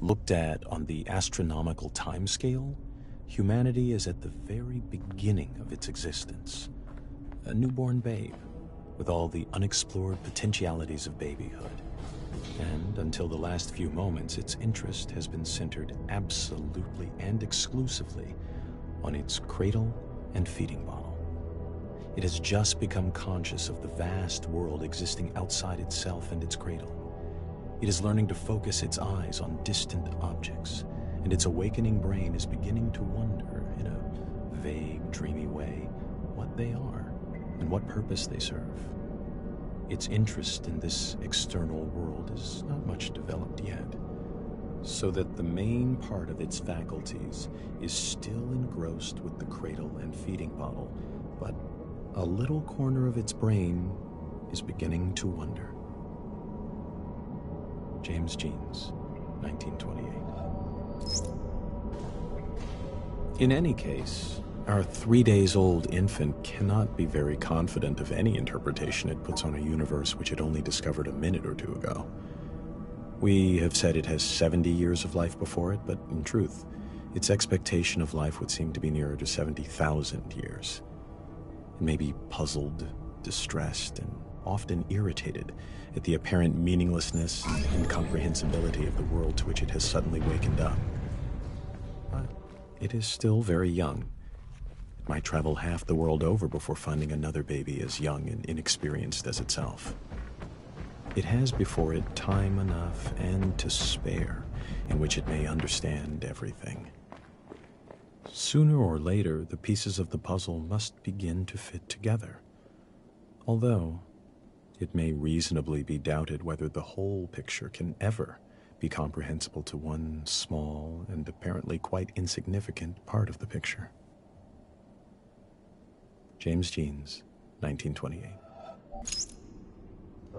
Looked at on the astronomical timescale, humanity is at the very beginning of its existence. A newborn babe, with all the unexplored potentialities of babyhood. And until the last few moments, its interest has been centered absolutely and exclusively on its cradle and feeding bottle. It has just become conscious of the vast world existing outside itself and its cradle. It is learning to focus its eyes on distant objects, and its awakening brain is beginning to wonder in a vague, dreamy way what they are and what purpose they serve. Its interest in this external world is not much developed yet, so that the main part of its faculties is still engrossed with the cradle and feeding bottle, but a little corner of its brain is beginning to wonder. James Jeans, 1928. In any case, our three days old infant cannot be very confident of any interpretation it puts on a universe which it only discovered a minute or two ago. We have said it has 70 years of life before it, but in truth, its expectation of life would seem to be nearer to 70,000 years. It may be puzzled, distressed, and often irritated at the apparent meaninglessness and incomprehensibility of the world to which it has suddenly wakened up. But it is still very young. It might travel half the world over before finding another baby as young and inexperienced as itself. It has before it time enough and to spare in which it may understand everything. Sooner or later, the pieces of the puzzle must begin to fit together. Although, it may reasonably be doubted whether the whole picture can ever be comprehensible to one small and apparently quite insignificant part of the picture. James Jeans, 1928.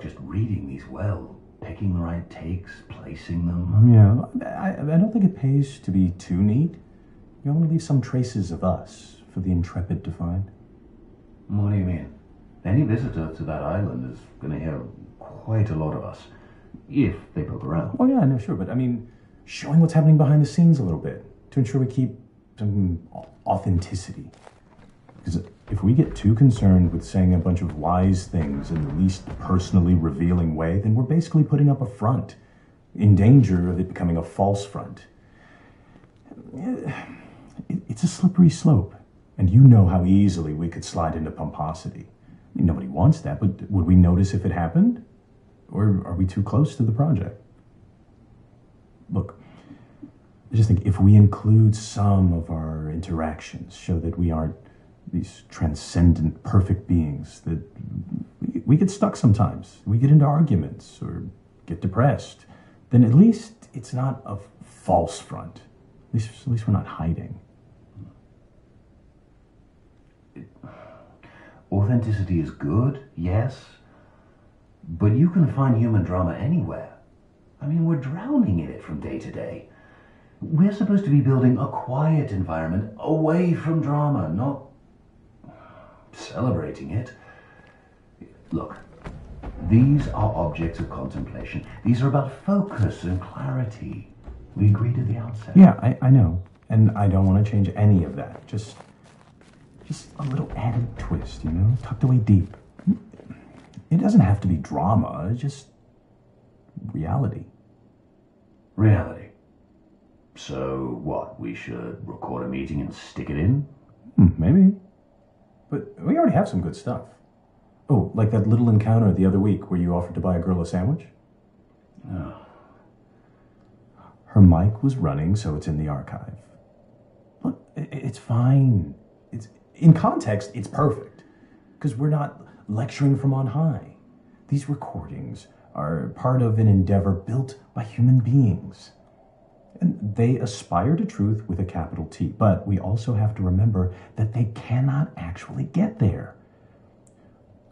Just reading these well, picking the right takes, placing them. Yeah, I, I don't think it pays to be too neat. You want to leave some traces of us for the intrepid to find. What do you mean? Any visitor to that island is going to hear quite a lot of us, if they poke around. Oh yeah, no, sure, but I mean, showing what's happening behind the scenes a little bit to ensure we keep some authenticity. Because if we get too concerned with saying a bunch of wise things in the least personally revealing way, then we're basically putting up a front, in danger of it becoming a false front. It's a slippery slope, and you know how easily we could slide into pomposity. Nobody wants that, but would we notice if it happened? Or are we too close to the project? Look, I just think if we include some of our interactions, show that we aren't these transcendent, perfect beings, that we get stuck sometimes. We get into arguments or get depressed. Then at least it's not a false front. At least, at least we're not hiding. Authenticity is good, yes, but you can find human drama anywhere. I mean, we're drowning in it from day to day. We're supposed to be building a quiet environment away from drama, not celebrating it. Look, these are objects of contemplation. These are about focus and clarity. We agreed at the outset. Yeah, I, I know. And I don't want to change any of that. Just just a little added twist, you know, tucked away deep. It doesn't have to be drama, it's just reality. Reality. So, what? We should record a meeting and stick it in? Hmm, maybe. But we already have some good stuff. Oh, like that little encounter the other week where you offered to buy a girl a sandwich? Oh. Her mic was running, so it's in the archive. Look, it's fine. In context, it's perfect because we're not lecturing from on high. These recordings are part of an endeavor built by human beings. And they aspire to truth with a capital T, but we also have to remember that they cannot actually get there.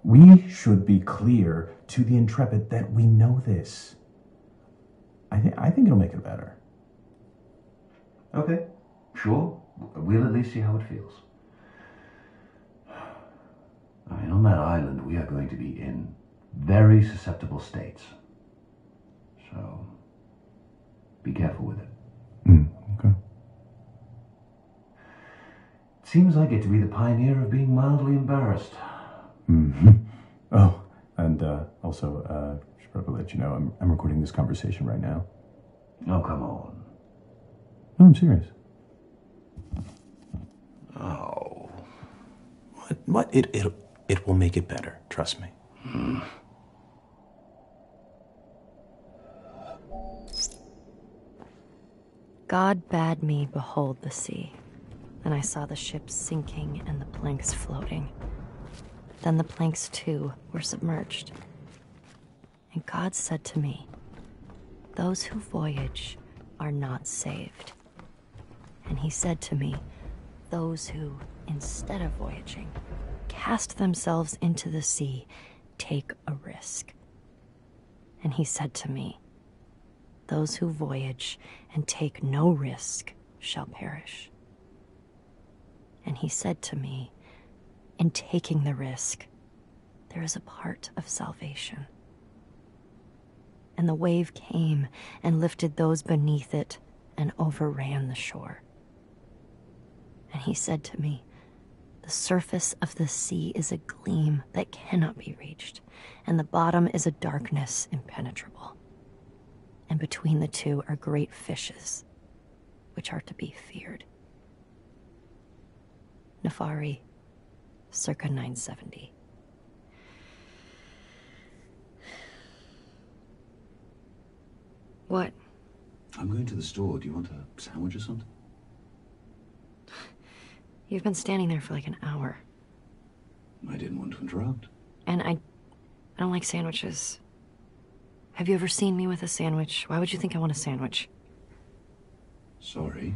We should be clear to the intrepid that we know this. I, th- I think it'll make it better. Okay, sure. We'll at least see how it feels. I mean, on that island, we are going to be in very susceptible states. So, Be careful with it. Mm, okay. Seems I get to be the pioneer of being mildly embarrassed. hmm Oh, and uh, also, uh, should probably let you know I'm, I'm recording this conversation right now. Oh, come on. No, I'm serious. Oh. What? What? It, it, it will make it better. Trust me. God bade me behold the sea, and I saw the ships sinking and the planks floating. Then the planks too were submerged. And God said to me, Those who voyage are not saved. And he said to me, Those who, instead of voyaging, cast themselves into the sea, take a risk. And he said to me, those who voyage and take no risk shall perish. And he said to me, In taking the risk, there is a part of salvation. And the wave came and lifted those beneath it and overran the shore. And he said to me, The surface of the sea is a gleam that cannot be reached, and the bottom is a darkness impenetrable and between the two are great fishes, which are to be feared. Niffari, circa 970. What? I'm going to the store. Do you want a sandwich or something? You've been standing there for like an hour, I didn't want to interrupt. and I, I don't like sandwiches. Have you ever seen me with a sandwich? Why would you think I want a sandwich? Sorry.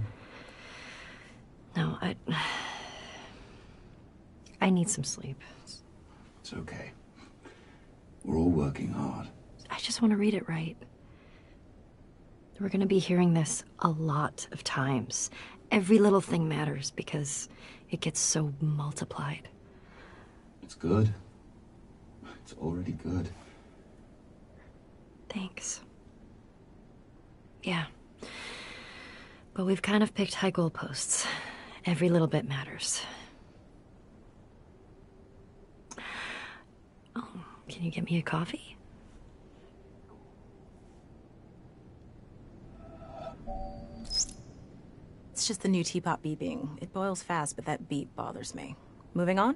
No, I. I need some sleep. It's okay. We're all working hard. I just want to read it right. We're going to be hearing this a lot of times. Every little thing matters because it gets so multiplied. It's good. It's already good. Thanks. Yeah. But we've kind of picked high goalposts. Every little bit matters. Oh, can you get me a coffee? It's just the new teapot beeping. It boils fast, but that beep bothers me. Moving on?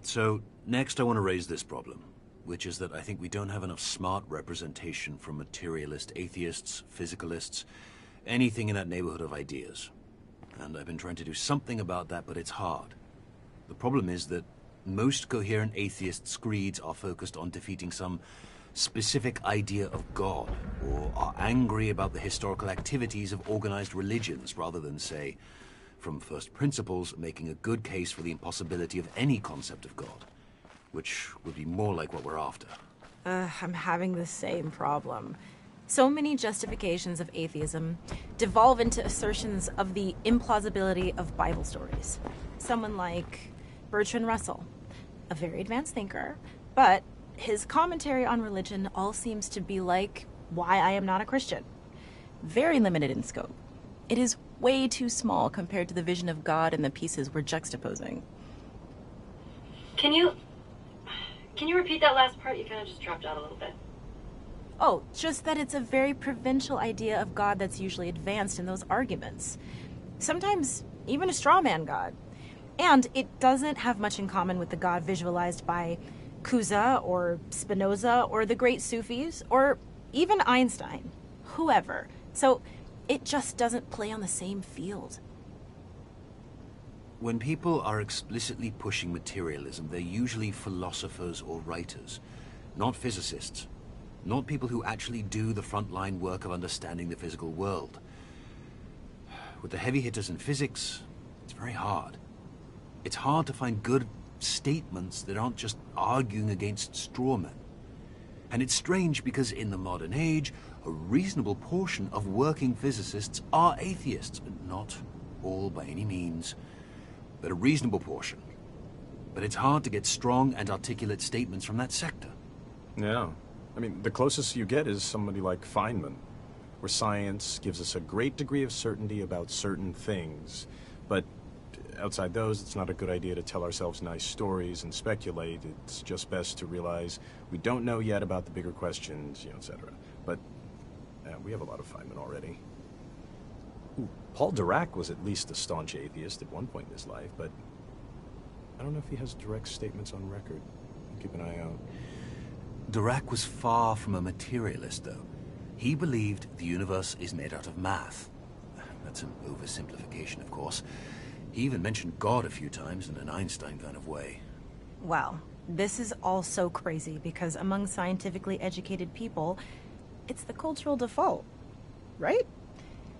So, next I want to raise this problem, which is that I think we don't have enough smart representation from materialist atheists, physicalists, anything in that neighborhood of ideas. And I've been trying to do something about that, but it's hard. The problem is that most coherent atheist screeds are focused on defeating some specific idea of God, or are angry about the historical activities of organized religions, rather than, say, from first principles, making a good case for the impossibility of any concept of God, which would be more like what we're after. Uh, I'm having the same problem. So many justifications of atheism devolve into assertions of the implausibility of Bible stories. Someone like Bertrand Russell, a very advanced thinker, but his commentary on religion all seems to be like why I am not a Christian. Very limited in scope. It is way too small compared to the vision of God and the pieces we're juxtaposing. Can you. Can you repeat that last part? You kind of just dropped out a little bit. Oh, just that it's a very provincial idea of God that's usually advanced in those arguments. Sometimes even a straw man God. And it doesn't have much in common with the God visualized by Cusa or Spinoza or the great Sufis or even Einstein. Whoever. So it just doesn't play on the same field. When people are explicitly pushing materialism, they're usually philosophers or writers, not physicists, not people who actually do the frontline work of understanding the physical world. With the heavy hitters in physics, it's very hard. It's hard to find good statements that aren't just arguing against strawmen. And it's strange because in the modern age, a reasonable portion of working physicists are atheists. But not all by any means, but a reasonable portion. But it's hard to get strong and articulate statements from that sector. Yeah. I mean, the closest you get is somebody like Feynman. where science gives us a great degree of certainty about certain things, but outside those, it's not a good idea to tell ourselves nice stories and speculate. It's just best to realize we don't know yet about the bigger questions, you know, etc. But uh, we have a lot of Feynman already. Ooh, Paul Dirac was at least a staunch atheist at one point in his life, but I don't know if he has direct statements on record. Keep an eye out. Dirac was far from a materialist, though. He believed the universe is made out of math. That's an oversimplification, of course. He even mentioned God a few times in an Einstein kind of way. Well, this is all so crazy because among scientifically educated people, it's the cultural default, right?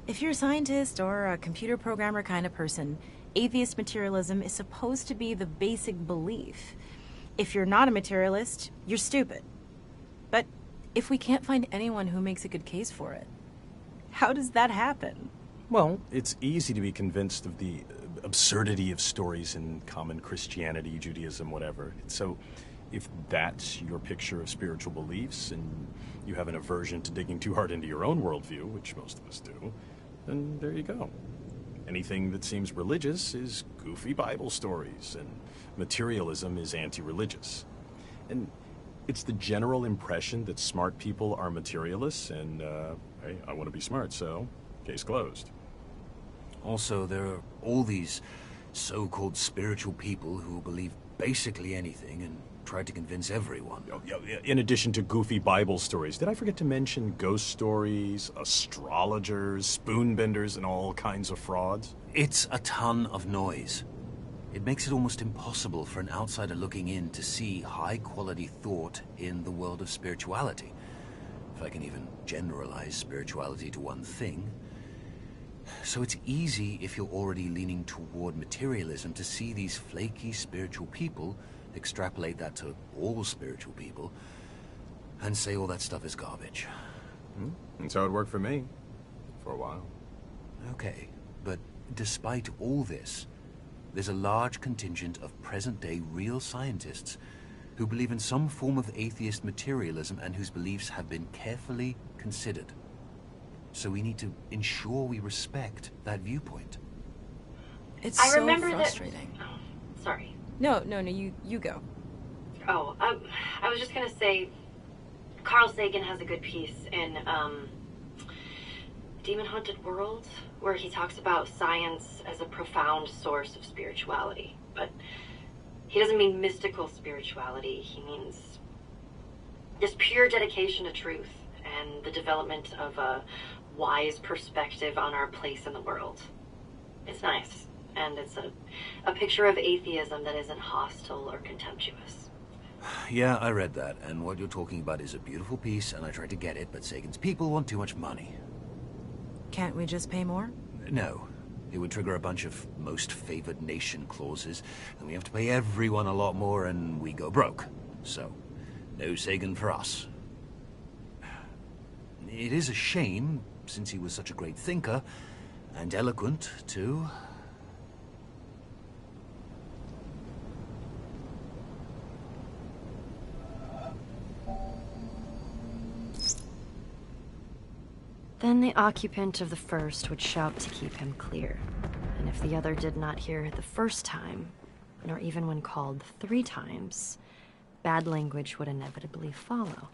If you're a scientist or a computer programmer kind of person, atheist materialism is supposed to be the basic belief. If you're not a materialist, you're stupid. But if we can't find anyone who makes a good case for it, how does that happen? Well, it's easy to be convinced of the absurdity of stories in common Christianity, Judaism, whatever. So, if that's your picture of spiritual beliefs and you have an aversion to digging too hard into your own worldview, which most of us do, then there you go. Anything that seems religious is goofy Bible stories, and materialism is anti religious. And it's the general impression that smart people are materialists, and uh, hey, I want to be smart, so case closed. Also, there are all these so-called spiritual people who believe basically anything and try to convince everyone. In addition to goofy Bible stories, did I forget to mention ghost stories, astrologers, spoonbenders, and all kinds of frauds? It's a ton of noise. It makes it almost impossible for an outsider looking in to see high-quality thought in the world of spirituality. If I can even generalize spirituality to one thing. So it's easy if you're already leaning toward materialism to see these flaky spiritual people, extrapolate that to all spiritual people, and say all that stuff is garbage. Hmm? That's how it worked for me. For a while. Okay, but despite all this, there's a large contingent of present-day real scientists who believe in some form of atheist materialism and whose beliefs have been carefully considered. So we need to ensure we respect that viewpoint. It's I so remember frustrating. that. Oh, sorry. No, no, no, you you go. Oh, um, I was just gonna say, Carl Sagan has a good piece in um, Demon Haunted World where he talks about science as a profound source of spirituality, but he doesn't mean mystical spirituality. He means just pure dedication to truth and the development of a wise perspective on our place in the world. It's nice, and it's a, a picture of atheism that isn't hostile or contemptuous. Yeah, I read that, and what you're talking about is a beautiful piece, and I tried to get it, but Sagan's people want too much money. Can't we just pay more? No. It would trigger a bunch of most favored nation clauses, and we have to pay everyone a lot more, and we go broke. So, no Sagan for us. It is a shame, since he was such a great thinker, and eloquent, too. Then the occupant of the first would shout to keep him clear. And if the other did not hear the first time, nor even when called three times, bad language would inevitably follow.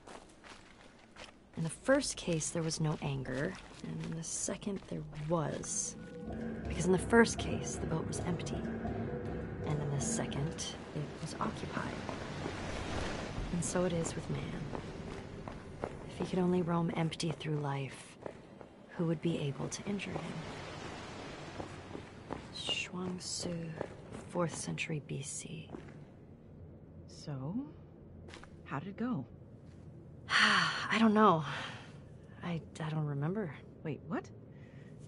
In the first case, there was no anger, and in the second, there was. Because in the first case, the boat was empty, and in the second, it was occupied. And so it is with man. If he could only roam empty through life, who would be able to injure him? Zhuangzi, 4th century BC. So, how did it go? I don't know. I, I don't remember. Wait, what?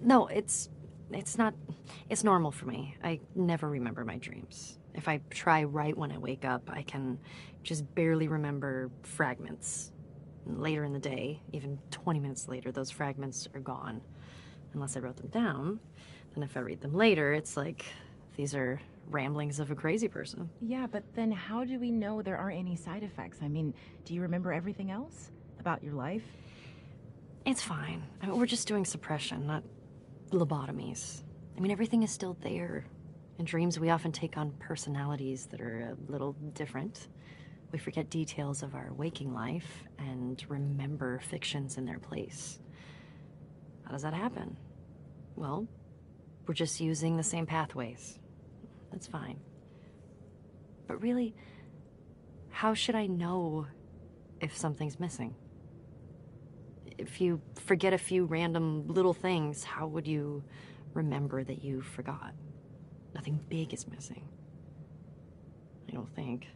No, it's it's not it's normal for me. I never remember my dreams. If I try right when I wake up, I can just barely remember fragments. Later in the day, even 20 minutes later, those fragments are gone. Unless I wrote them down. Then if I read them later, it's like these are ramblings of a crazy person. Yeah, but then how do we know there aren't any side effects? I mean, do you remember everything else about your life? It's fine. I mean, we're just doing suppression, not lobotomies. I mean, everything is still there. In dreams, we often take on personalities that are a little different. We forget details of our waking life and remember fictions in their place. How does that happen? Well, we're just using the same pathways. That's fine. But really, how should I know if something's missing? If you forget a few random little things, how would you remember that you forgot? Nothing big is missing. I don't think.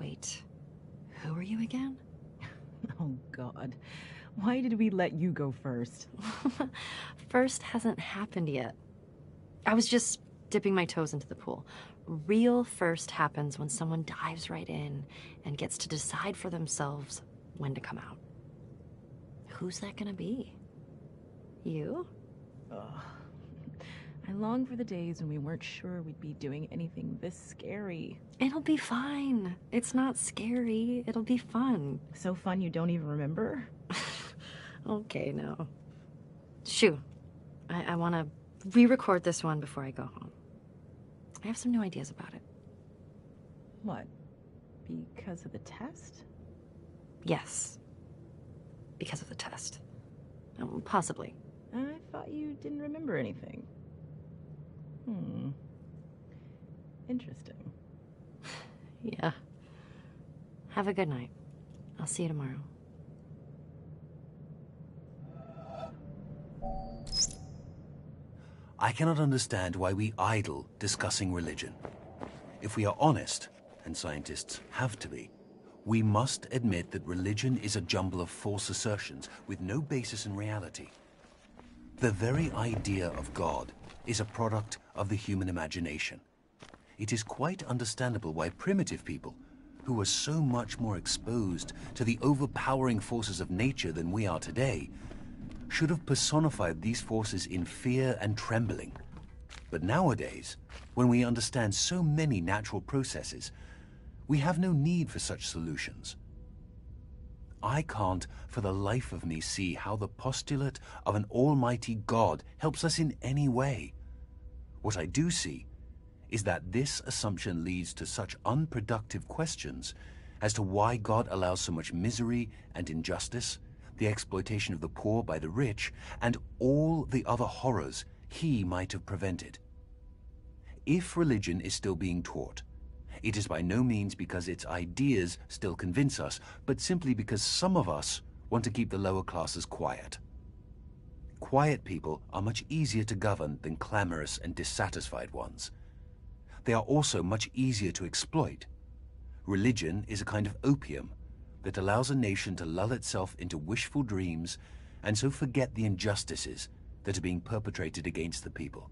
Wait, who are you again? Oh, God. Why did we let you go first? First hasn't happened yet. I was just dipping my toes into the pool. Real first happens when someone dives right in and gets to decide for themselves when to come out. Who's that gonna be? You? I long for the days when we weren't sure we'd be doing anything this scary. It'll be fine. It's not scary. It'll be fun. So fun you don't even remember? Okay, no. Shoo. I, I want to re record this one before I go home. I have some new ideas about it. What? Because of the test? Yes. Because of the test. Um, possibly. I thought you didn't remember anything. Hmm. Interesting. Yeah. Have a good night. I'll see you tomorrow. I cannot understand why we idle discussing religion. If we are honest, and scientists have to be, we must admit that religion is a jumble of false assertions with no basis in reality. The very idea of God is a product of the human imagination. It is quite understandable why primitive people, who were so much more exposed to the overpowering forces of nature than we are today, should have personified these forces in fear and trembling. But nowadays, when we understand so many natural processes, we have no need for such solutions. I can't for the life of me see how the postulate of an almighty God helps us in any way. What I do see is that this assumption leads to such unproductive questions as to why God allows so much misery and injustice, the exploitation of the poor by the rich, and all the other horrors he might have prevented. If religion is still being taught, it is by no means because its ideas still convince us, but simply because some of us want to keep the lower classes quiet. Quiet people are much easier to govern than clamorous and dissatisfied ones. They are also much easier to exploit. Religion is a kind of opium that allows a nation to lull itself into wishful dreams and so forget the injustices that are being perpetrated against the people.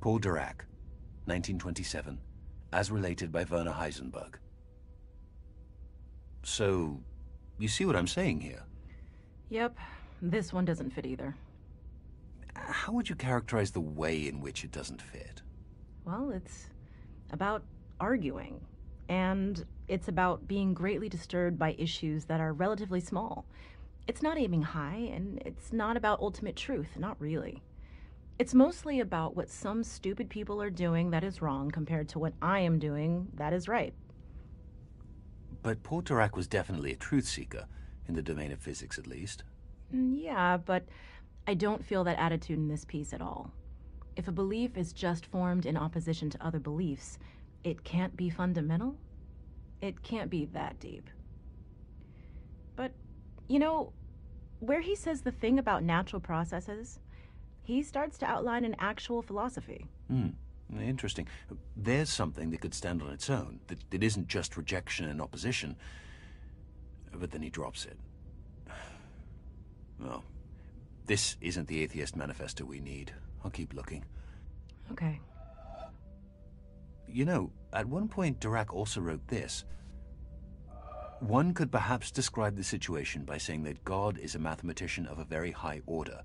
Paul Dirac, 1927, as related by Werner Heisenberg. So, you see what I'm saying here? Yep, this one doesn't fit either. How would you characterize the way in which it doesn't fit? Well, it's about arguing. And it's about being greatly disturbed by issues that are relatively small. It's not aiming high, and it's not about ultimate truth, not really. It's mostly about what some stupid people are doing that is wrong compared to what I am doing that is right. But Paul Dirac was definitely a truth seeker, in the domain of physics at least. Mm, Yeah, but I don't feel that attitude in this piece at all. If a belief is just formed in opposition to other beliefs, it can't be fundamental. It can't be that deep. But, you know, where he says the thing about natural processes, he starts to outline an actual philosophy. Hmm. Interesting. There's something that could stand on its own, that, it isn't just rejection and opposition. But then he drops it. Well, this isn't the Atheist Manifesto we need. I'll keep looking. Okay. You know, at one point, Dirac also wrote this. One could perhaps describe the situation by saying that God is a mathematician of a very high order,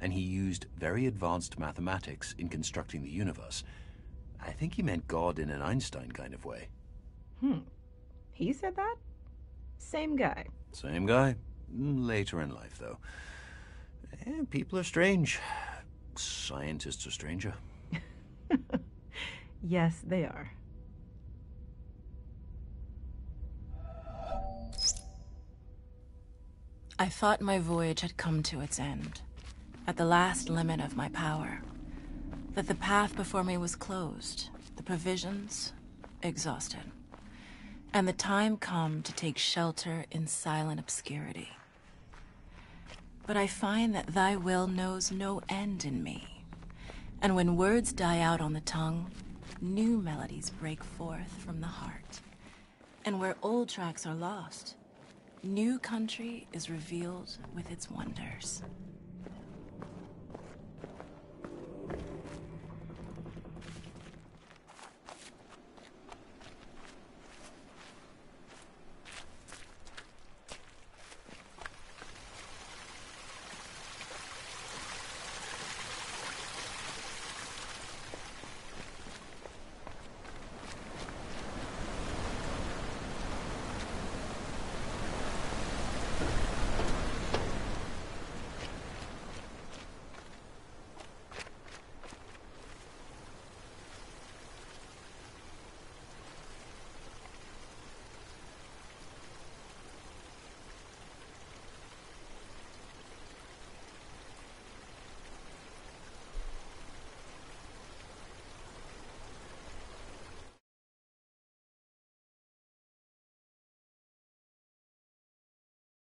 and he used very advanced mathematics in constructing the universe. I think he meant God in an Einstein kind of way. Hmm. He said that? Same guy. Same guy. Mm, Later in life, though. Eh, people are strange. Scientists are stranger. Yes, they are. I thought my voyage had come to its end, at the last limit of my power. That the path before me was closed, the provisions exhausted, and the time come to take shelter in silent obscurity. But I find that thy will knows no end in me, and when words die out on the tongue, new melodies break forth from the heart. And where old tracks are lost, new country is revealed with its wonders.